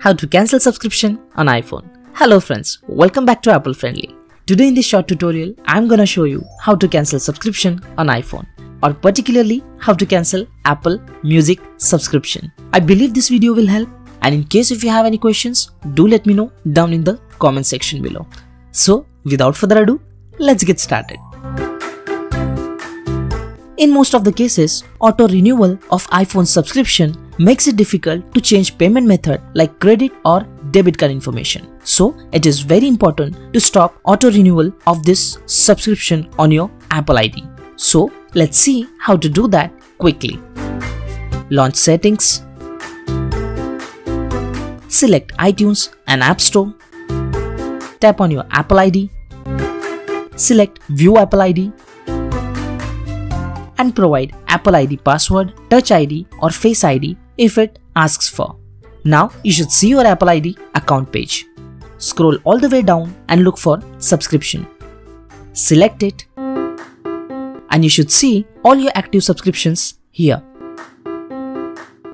how to cancel subscription on iPhone. Hello friends, welcome back to Apple Friendly. Today in this short tutorial, I'm gonna show you how to cancel subscription on iPhone or particularly how to cancel Apple Music subscription. I believe this video will help and in case if you have any questions, do let me know down in the comment section below. So without further ado, let's get started. In most of the cases, auto renewal of iPhone subscription makes it difficult to change payment method like credit or debit card information. So, it is very important to stop auto renewal of this subscription on your Apple ID. So, let's see how to do that quickly. Launch settings. Select iTunes and App Store. Tap on your Apple ID. Select View Apple ID and provide Apple ID password, Touch ID or Face ID if it asks for. Now you should see your Apple ID account page. Scroll all the way down and look for subscription. Select it and you should see all your active subscriptions here.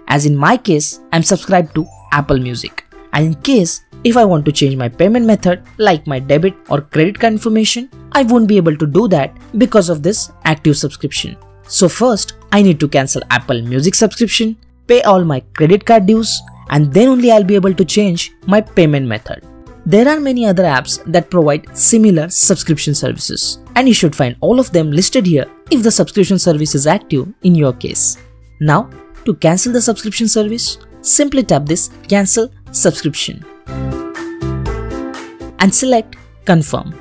As in my case, I'm subscribed to Apple Music and in case if I want to change my payment method like my debit or credit card information, I won't be able to do that because of this active subscription. So first, I need to cancel Apple Music subscription, pay all my credit card dues, and then only I'll be able to change my payment method. There are many other apps that provide similar subscription services, and you should find all of them listed here if the subscription service is active in your case. Now, to cancel the subscription service, simply tap this Cancel Subscription and select Confirm.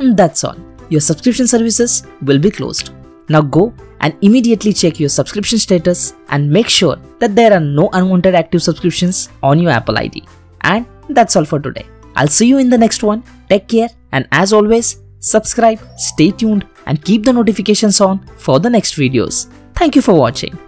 And that's all your subscription services will be closed. Now go and immediately check your subscription status and make sure that there are no unwanted active subscriptions on your Apple ID. And that's all for today. I'll see you in the next one. Take care and as always, subscribe, stay tuned and keep the notifications on for the next videos. Thank you for watching.